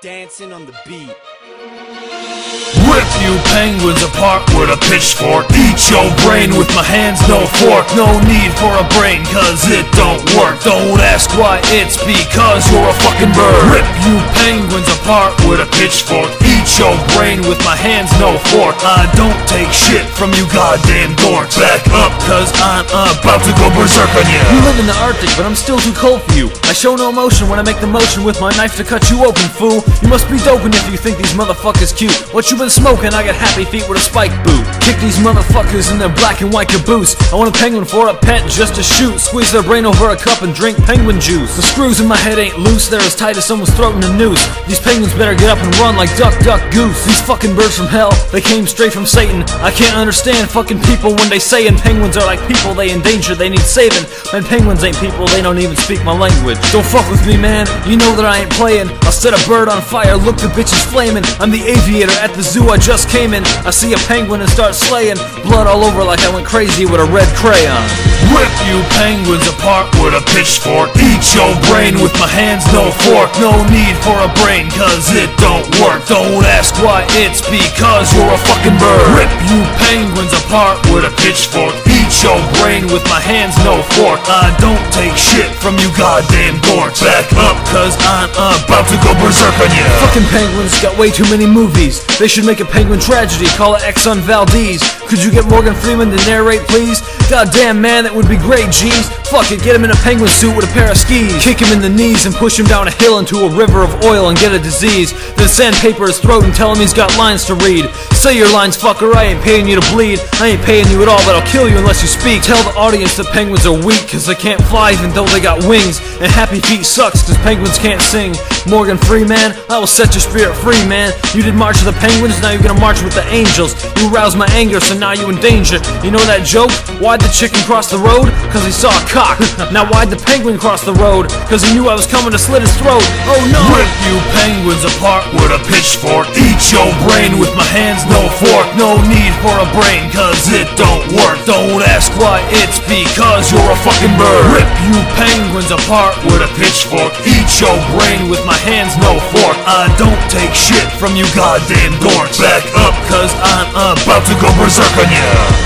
dancing on the beat. Rip you penguins apart with a pitchfork. Eat your brain with my hands, no fork. No need for a brain cause it don't work. Don't ask why, it's because you're a fucking bird. Rip you penguins apart with a pitchfork. Eat your brain with my hands, no fork. I don't take shit from you goddamn dorks. Back up cause I'm about to go berserk on you You live in the Arctic, but I'm still too cold for you. I show no emotion when I make the motion with my knife to cut you open, fool. You must be doping if you think these motherfuckers cute. What you been smoking? I got happy feet with a spike boot. Kick these motherfuckers in their black and white caboose. I want a penguin for a pet just to shoot. Squeeze their brain over a cup and drink penguin juice. The screws in my head ain't loose, they're as tight as someone's throat in a noose. These penguins better get up and run like duck, duck, goose. These fucking birds from hell, they came straight from Satan. I can't understand fucking people when they sayin' penguins are like people they endanger, they need saving. And penguins ain't people, they don't even speak my language. Don't fuck with me, man. You know that I ain't playing. I'll set a bird on fire, look the bitches flaming. I'm the aviator at the zoo I just came in. I see a penguin and start slaying. Blood all over like I went crazy with a red crayon. Rip you penguins apart with a pitchfork. Eat your brain with my hands, no fork. No need for a brain cause it don't work. Don't ask why, it's because you're a fucking bird. Rip you penguins apart with a pitchfork. Eat your brain with my hands, no fork. I don't take shit from you goddamn dorks. Back I'm about to go berserk on you Fucking penguins got way too many movies. They should make a penguin tragedy, call it Exxon Valdez. Could you get Morgan Freeman to narrate, please? Goddamn, man, that would be great, G's. Fuck it, get him in a penguin suit with a pair of skis. Kick him in the knees and push him down a hill into a river of oil and get a disease. Then sandpaper his throat and tell him he's got lines to read. Say your lines, fucker, I ain't paying you to bleed. I ain't paying you at all, but I'll kill you unless you speak. Tell the audience that penguins are weak, cause they can't fly even though they got wings. And happy feet sucks, cause penguins can't sing. Morgan Freeman, I will set your spirit free, man. You did March of the Penguins, now you're gonna march with the angels. You roused my anger, so now you in danger. You know that joke? Why'd the chicken cross the road? Cause he saw a cock. now why'd the penguin cross the road? Cause he knew I was coming to slit his throat. Oh no! Rip you penguins apart with a pitchfork Eat your brain with my hands, no fork No need for a brain cause it don't work Don't ask why, it's because you're a fucking bird. Rip you penguins apart with a pitchfork. Eat your brain with my hands, no fork. I don't take shit from you goddamn dorks. Back up cause I'm about to go berserk on ya